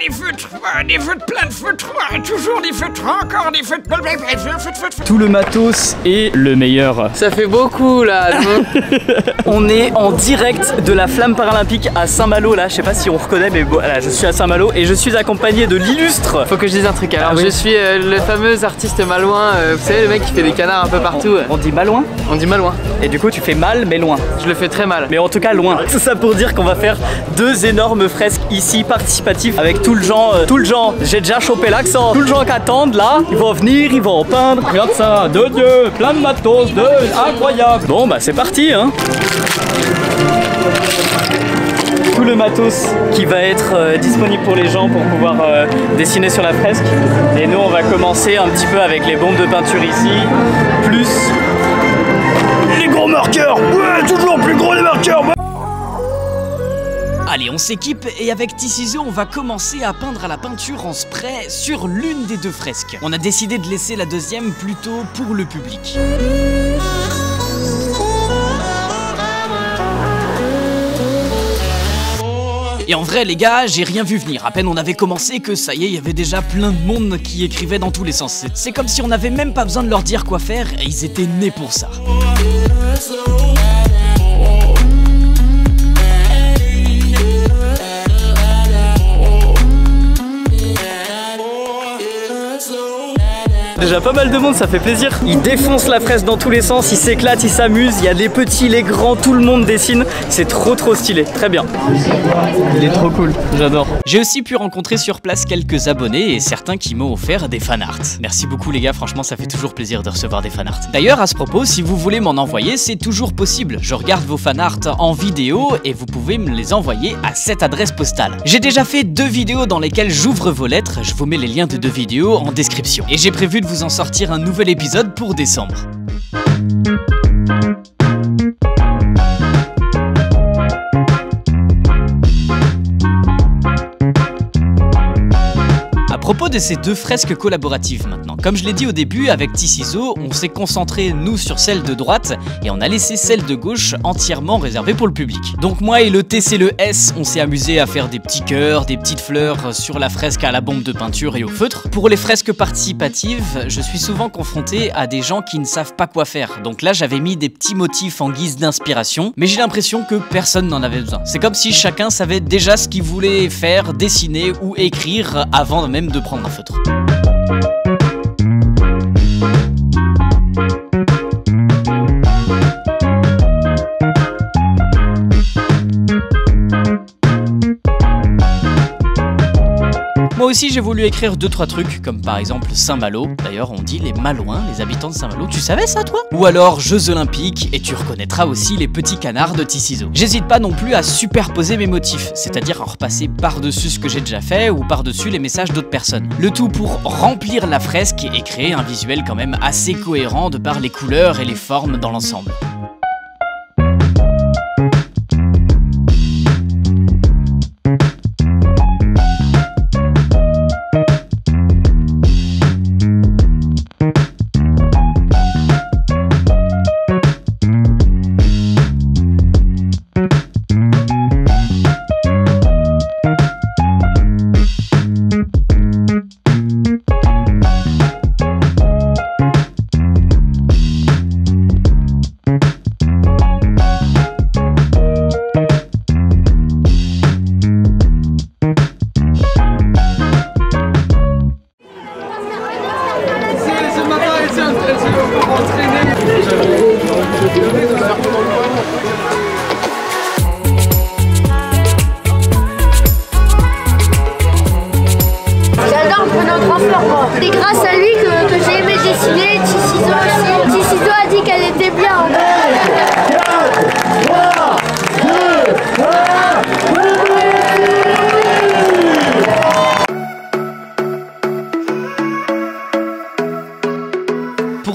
des feutres, ah, des feutres, plein de feutres, toujours des feutres, encore des feutres. Tout le matos est le meilleur. Ça fait beaucoup là. On est en direct de la flamme paralympique à Saint-Malo là, je sais pas si on reconnaît mais voilà, je suis à Saint-Malo et je suis accompagné de l'illustre. Faut que je dise un truc. Alors, Ah oui. je suis euh, le fameux artiste malouin. euh, vous savez, le mec qui fait des canards un peu partout. euh. On dit malouin On dit malouin. et du coup tu fais mal mais loin. Je le fais très mal. Mais en tout cas loin. Tout ça pour dire qu'on va faire deux énormes fresques ici participatives avec tout le genre, euh, tout le genre. J'ai déjà chopé l'accent. Tout le genre qui attendent là, ils vont venir, ils vont peindre. Regarde ça, de Dieu, plein de matos, de incroyable. Bon bah c'est parti hein. Tout le matos qui va être euh, disponible pour les gens pour pouvoir euh, dessiner sur la fresque. Et nous on va commencer un petit peu avec les bombes de peinture ici, plus les gros marqueurs. Toujours plus gros les marqueurs. Allez, on s'équipe et avec Ticiso, on va commencer à peindre à la peinture en spray sur l'une des deux fresques. On a décidé de laisser la deuxième plutôt pour le public. Et en vrai les gars, j'ai rien vu venir. À peine on avait commencé que ça y est, il y avait déjà plein de monde qui écrivait dans tous les sens. C'est- C'est comme si on n'avait même pas besoin de leur dire quoi faire et ils étaient nés pour ça. Déjà pas mal de monde, ça fait plaisir. Ils défoncent la fresque dans tous les sens, ils s'éclatent, ils s'amusent. Il y a les petits, les grands, tout le monde dessine. C'est trop trop stylé. Très bien. Il est trop cool, j'adore. J'ai aussi pu rencontrer sur place quelques abonnés et certains qui m'ont offert des fanarts. Merci beaucoup les gars, franchement ça fait toujours plaisir de recevoir des fanarts. D'ailleurs à ce propos, si vous voulez m'en envoyer, c'est toujours possible. Je regarde vos fanarts en vidéo et vous pouvez me les envoyer à cette adresse postale. J'ai déjà fait deux vidéos dans lesquelles j'ouvre vos lettres, je vous mets les liens de deux vidéos en description. Et j'ai prévu de vous en sortir un nouvel épisode pour décembre. De ces deux fresques collaboratives maintenant, comme je l'ai dit au début, avec Ticiso, on s'est concentré nous sur celle de droite et on a laissé celle de gauche entièrement réservée pour le public. Donc moi et le TC le S, on s'est amusé à faire des petits cœurs, des petites fleurs sur la fresque à la bombe de peinture et au feutre. Pour les fresques participatives, je suis souvent confronté à des gens qui ne savent pas quoi faire. Donc là, j'avais mis des petits motifs en guise d'inspiration, mais j'ai l'impression que personne n'en avait besoin. C'est comme si chacun savait déjà ce qu'il voulait faire, dessiner ou écrire avant même de prendre un feutre. Aussi j'ai voulu écrire deux trois trucs comme par exemple Saint-Malo. D'ailleurs on dit les Malouins, les habitants de Saint-Malo. Tu savais ça toi? Ou alors Jeux Olympiques et tu reconnaîtras aussi les petits canards de Ticiso. J'hésite pas non plus à superposer mes motifs, c'est-à-dire à repasser par-dessus ce que j'ai déjà fait ou par-dessus les messages d'autres personnes. Le tout pour remplir la fresque et créer un visuel quand même assez cohérent de par les couleurs et les formes dans l'ensemble.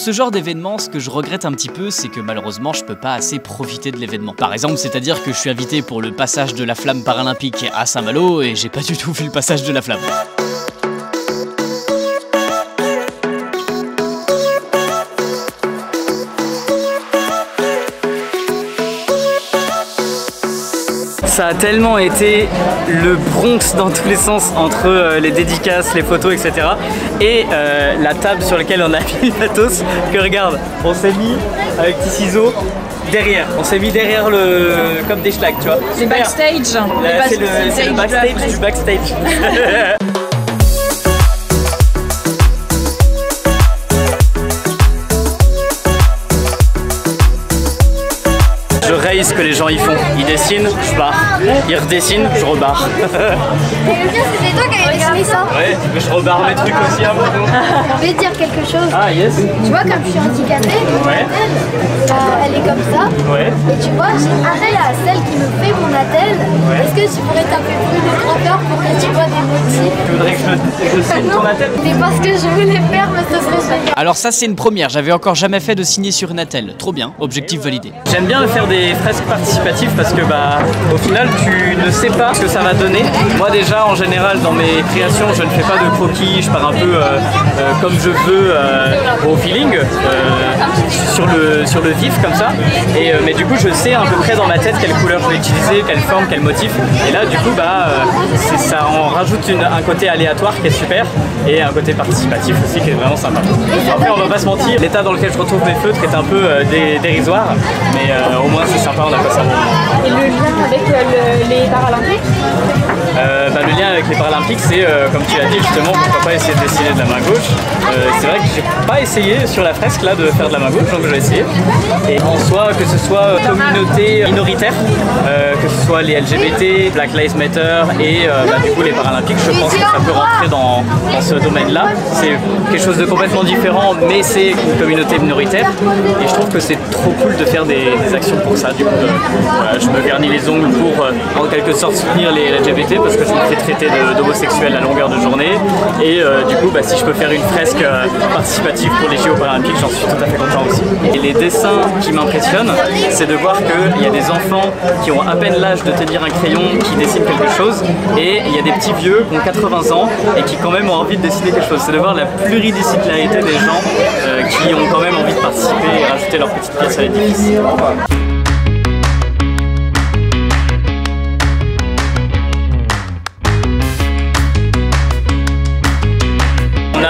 Ce genre d'événement, ce que je regrette un petit peu, c'est que malheureusement, je peux pas assez profiter de l'événement. Par exemple, c'est-à-dire que je suis invité pour le passage de la flamme paralympique à Saint-Malo et j'ai pas du tout vu le passage de la flamme. Ça a tellement été le Bronx dans tous les sens entre euh, les dédicaces, les photos, etc. Et euh, la table sur laquelle on a mis Matos, que regarde, on s'est mis avec petits ciseaux derrière. On s'est mis derrière le. comme des schlags, tu vois. Les Super. backstage. Là, Les C'est le, c'est le backstage du backstage. Je raye ce que les gens y font. Ils dessinent, je pars. Ils redessinent, je le pire, c'était toi qui avais dessiné ça. ouais, mais je repars mes trucs aussi à moi. Je vais te dire quelque chose. Ah yes Tu vois, comme je suis handicapée, Ouais. elle, euh, elle est comme ça. Ouais. Et tu vois, j'ai pareil à celle qui me fait mon attelle. Est-ce que tu pourrais taper plus de grandeur pour que tu vois des motifs? Tu voudrais que je, je signe ton attelle C'est parce que je voulais faire, mais ce serait génial. Alors ça c'est une première, j'avais encore jamais fait de signer sur une attelle. Trop bien, objectif validé. J'aime bien faire des fresques participatives parce que bah au final tu ne sais pas ce que ça va donner. Moi déjà en général dans mes créations je ne fais pas de croquis, je pars un peu euh, euh, comme je veux euh, au feeling, sur, le, sur le vif comme ça. Et, mais du coup je sais à peu près dans ma tête quelle couleur je vais utiliser, quelle forme, quel motif. Et là du coup bah ça en rajoute un côté aléatoire qui est super et un côté participatif aussi qui est vraiment sympa. Après on va pas se mentir, l'état dans lequel je retrouve mes feutres est un peu dé- dérisoire, mais au moins c'est sympa, on a passé moment. Le lien avec euh, le- les Paralympiques Euh, bah, le lien avec les Paralympiques, c'est euh, comme tu l'as dit justement, pourquoi pas essayer de dessiner de la main gauche. Euh, c'est vrai que j'ai pas essayé sur la fresque là de faire de la main gauche, donc je vais essayer. Et en soi, que ce soit communauté minoritaire, que ce soit les LGBT, Black Lives Matter et bah, du coup les Paralympiques, je pense que ça peut rentrer dans, ce domaine-là. C'est quelque chose de complètement différent, mais c'est une communauté minoritaire. Et je trouve que c'est trop cool de faire des, des actions pour ça. Du coup, je me vernis les ongles pour en quelque sorte soutenir les LGBT parce que je me fais traiter d'homosexuel à longueur de journée. Et euh, du coup, bah, si je peux faire une fresque euh, participative pour les JO paralympiques, j'en suis tout à fait content aussi. Et les dessins qui m'impressionnent, c'est de voir qu'il y a des enfants qui ont à peine l'âge de tenir un crayon, qui dessinent quelque chose, et il y a des petits vieux qui ont 80 ans et qui quand même ont envie de dessiner quelque chose. C'est de voir la pluridisciplinarité des gens euh, qui ont quand même envie de participer et rajouter leur petite pièce à l'édifice.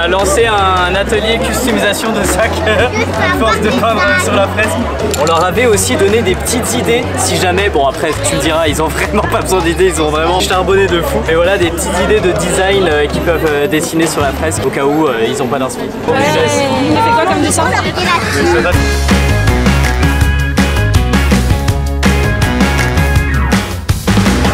A lancé un atelier customisation de sacs à force de peindre sur la fresque. On leur avait aussi donné des petites idées si jamais, bon après tu me diras, ils ont vraiment pas besoin d'idées, ils ont vraiment charbonné de fou. Et voilà des petites idées de design euh, qu'ils peuvent euh, dessiner sur la fresque au cas où euh, ils ont pas d'inspi. Bon, je laisse. Il a fait quoi comme dessin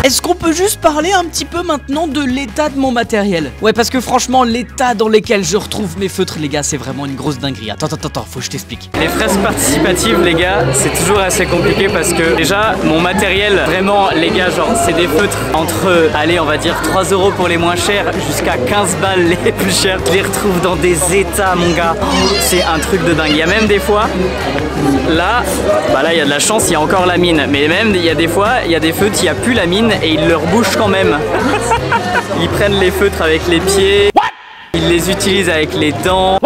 Est-ce qu'on peut juste parler un petit peu maintenant de l'état de mon matériel? Ouais, parce que franchement, l'état dans lequel je retrouve mes feutres, les gars, c'est vraiment une grosse dinguerie. Attends, attends, attends, faut que je t'explique. Les fresques participatives, les gars, c'est toujours assez compliqué parce que déjà, mon matériel, vraiment, les gars, genre, c'est des feutres entre, allez, on va dire 3 euros pour les moins chers jusqu'à 15 balles les plus chers. Je les retrouve dans des états, mon gars. Oh, C'est un truc de dingue. Il y a même des fois, là, bah là, il y a de la chance, il y a encore la mine. Mais même, il y a des fois, il y a des feutres, il n'y a plus la mine et ils leur bouchent quand même. Ils prennent les feutres avec les pieds. Ils les utilisent avec les dents.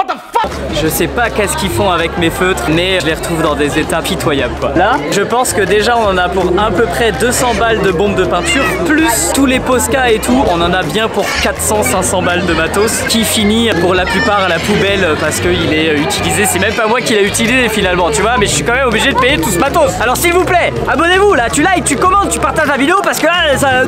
Je sais pas qu'est-ce qu'ils font avec mes feutres, mais je les retrouve dans des états pitoyables quoi. Là, je pense que déjà on en a pour à peu près 200 balles de bombes de peinture, plus tous les Posca et tout, on en a bien pour 400-500 balles de matos, qui finit pour la plupart à la poubelle parce qu'il est euh, utilisé. C'est même pas moi qui l'ai utilisé finalement, tu vois, mais je suis quand même obligé de payer tout ce matos. Alors s'il vous plaît, abonnez-vous là, tu likes, tu commentes, tu partages la vidéo parce que là, ça, euh,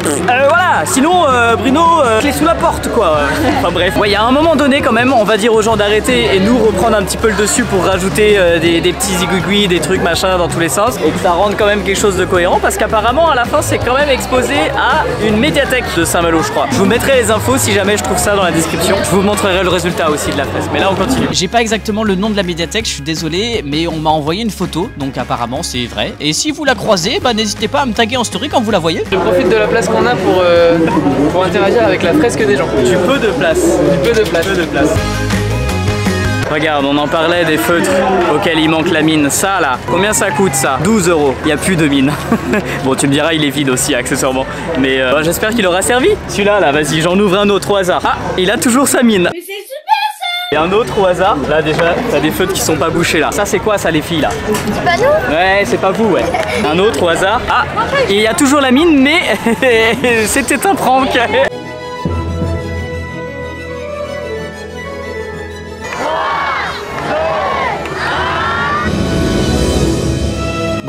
voilà, sinon euh, Bruno, euh, clé sous la porte quoi. Enfin bref, ouais, il y a un moment donné quand même, on va dire aux gens d'arrêter et nous reprendre un petit peu le dessus pour rajouter euh, des, des petits zigouigouis, des trucs machin dans tous les sens et que ça rende quand même quelque chose de cohérent parce qu'apparemment à la fin c'est quand même exposé à une médiathèque de Saint-Malo je crois. Je vous mettrai les infos si jamais je trouve ça dans la description. Je vous montrerai le résultat aussi de la fresque. Mais là on continue. J'ai pas exactement le nom de la médiathèque, je suis désolé, mais on m'a envoyé une photo, donc apparemment c'est vrai. Et si vous la croisez, bah n'hésitez pas à me taguer en story quand vous la voyez. Je profite de la place qu'on a pour, euh, pour interagir avec la fresque des gens. Du peu de place. Du peu de place. Peu de place. Regarde, on en parlait des feutres auxquels il manque la mine. Ça là, combien ça coûte ça? 12 euros. Il n'y a plus de mine. bon, tu me diras, il est vide aussi, accessoirement. Mais euh, bah, j'espère qu'il aura servi. Celui-là, là, vas-y, j'en ouvre un autre au hasard. Ah, il a toujours sa mine. Mais c'est super ça Et un autre au hasard. Là déjà, t'as des feutres qui sont pas bouchés là. Ça c'est quoi ça les filles là? C'est pas nous? Ouais, c'est pas vous, ouais. Un autre au hasard. Ah, et il y a toujours la mine, mais c'était un prank.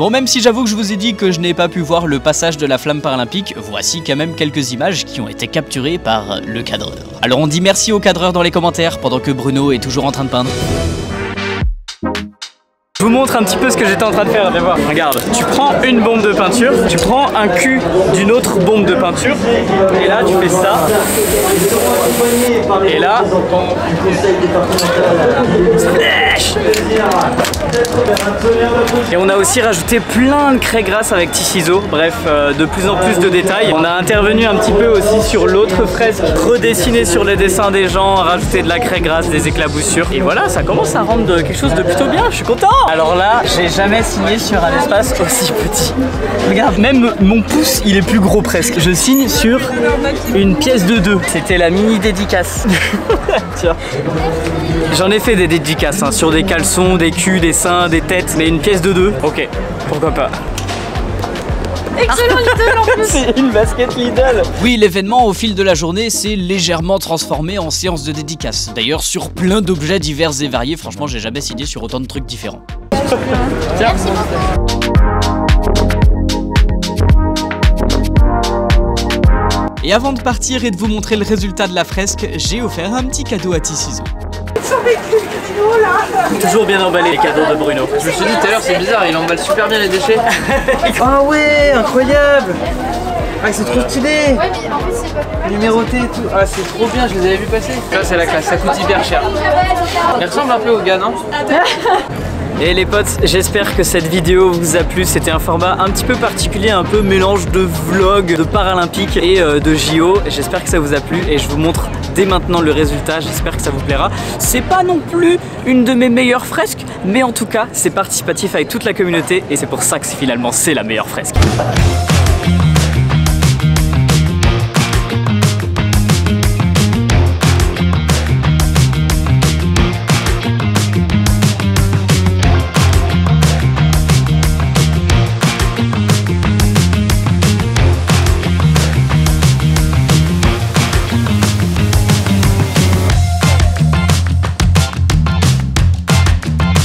Bon, même si j'avoue que je vous ai dit que je n'ai pas pu voir le passage de la flamme paralympique, voici quand même quelques images qui ont été capturées par le cadreur. Alors on dit merci au cadreur dans les commentaires pendant que Bruno est toujours en train de peindre. Je vous montre un petit peu ce que j'étais en train de faire. Viens voir. Regarde, tu prends une bombe de peinture, tu prends un cul d'une autre bombe de peinture, et là tu fais ça. Et là, Et on a aussi rajouté plein de craie grasse avec Ticiso. Bref, euh, de plus en plus de détails. On a intervenu un petit peu aussi sur l'autre fresque, redessiné sur les dessins des gens, rajouté de la craie grasse, des éclaboussures. Et voilà, ça commence à rendre quelque chose de plutôt bien. Je suis content. Alors là, j'ai jamais signé sur un espace aussi petit. Regarde, même mon pouce, il est plus gros presque. Je signe sur une pièce de deux. C'était la mini dédicace. Tiens. J'en ai fait des dédicaces hein, des caleçons, des culs, des seins, des têtes, mais une pièce de deux, ok, pourquoi pas. Excellent Lidl en plus C'est une basket Lidl Oui, l'événement au fil de la journée s'est légèrement transformé en séance de dédicace. D'ailleurs, sur plein d'objets divers et variés, franchement, j'ai jamais signé sur autant de trucs différents. Merci beaucoup. Et avant de partir et de vous montrer le résultat de la fresque, j'ai offert un petit cadeau à Ticiso. Toujours bien emballé les cadeaux de Bruno. Je me suis dit tout à l'heure, c'est bizarre, il emballe super bien les déchets. Ah ouais, incroyable Ah c'est trop stylé Ouais, mais en fait, c'est pas Numéroté et tout. Ah, c'est trop bien, je les avais vus passer. Ça, c'est la classe, ça coûte hyper cher. Il ressemble un peu au gars, non Et les potes, j'espère que cette vidéo vous a plu. C'était un format un petit peu particulier, un peu mélange de vlog, de paralympique et euh, de JO. J'espère que ça vous a plu et je vous montre dès maintenant le résultat. J'espère que ça vous plaira. C'est pas non plus une de mes meilleures fresques, mais en tout cas, c'est participatif avec toute la communauté et c'est pour ça que finalement c'est la meilleure fresque.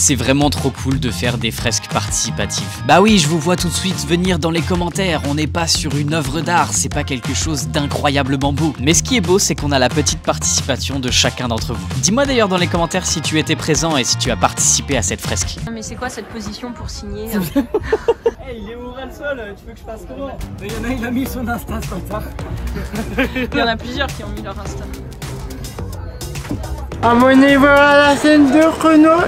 C'est vraiment trop cool de faire des fresques participatives. Bah oui, je vous vois tout de suite venir dans les commentaires. On n'est pas sur une œuvre d'art, c'est pas quelque chose d'incroyablement beau. Mais ce qui est beau, c'est qu'on a la petite participation de chacun d'entre vous. Dis-moi d'ailleurs dans les commentaires si tu étais présent et si tu as participé à cette fresque. Mais c'est quoi cette position pour signer Hey, il est ouvert le sol, tu veux que je fasse comment? Il y en a, il a mis son Insta ce matin. Il y en a plusieurs qui ont mis leur Insta. Abonnez-vous à la scène de Renault